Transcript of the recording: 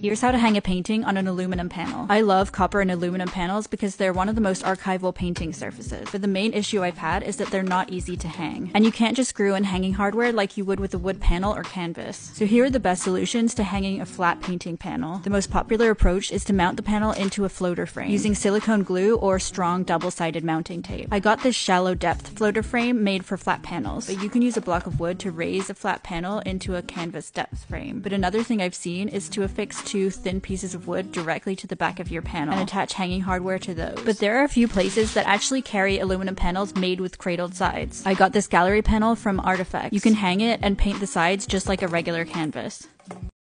Here's how to hang a painting on an aluminum panel. I love copper and aluminum panels because they're one of the most archival painting surfaces, but the main issue I've had is that they're not easy to hang. And you can't just screw in hanging hardware like you would with a wood panel or canvas. So here are the best solutions to hanging a flat painting panel. The most popular approach is to mount the panel into a floater frame using silicone glue or strong double-sided mounting tape. I got this shallow depth floater frame made for flat panels, but you can use a block of wood to raise a flat panel into a canvas depth frame. But another thing I've seen is to affix two thin pieces of wood directly to the back of your panel and attach hanging hardware to those. But there are a few places that actually carry aluminum panels made with cradled sides. I got this gallery panel from Artefex. You can hang it and paint the sides just like a regular canvas.